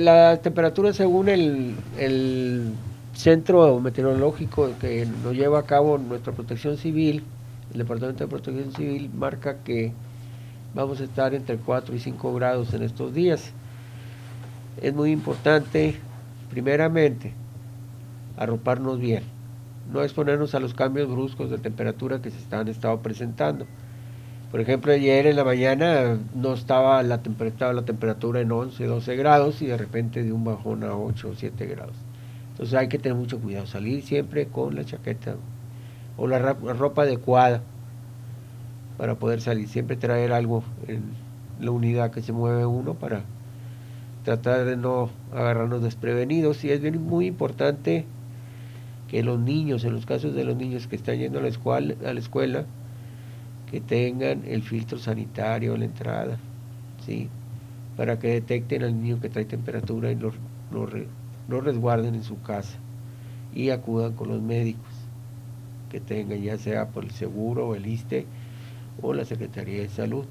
La temperatura según el, centro meteorológico que nos lleva a cabo nuestra protección civil, el Departamento de Protección Civil marca que vamos a estar entre 4 y 5 grados en estos días. Es muy importante, primeramente, arroparnos bien, no exponernos a los cambios bruscos de temperatura que se están estado presentando. Por ejemplo, ayer en la mañana no estaba la, temperatura, en 11, 12 grados y de repente de un bajón a 8 o 7 grados. Entonces hay que tener mucho cuidado, salir siempre con la chaqueta o la, ropa adecuada para poder salir. Siempre traer algo en la unidad que se mueve uno para tratar de no agarrarnos desprevenidos. Y es muy importante que los niños, en los casos de los niños que están yendo a la escuela, a la escuela que tengan el filtro sanitario a la entrada, ¿sí? para que detecten al niño que trae temperatura y lo, lo, resguarden en su casa y acudan con los médicos que tengan, ya sea por el seguro o el ISTE o la Secretaría de Salud.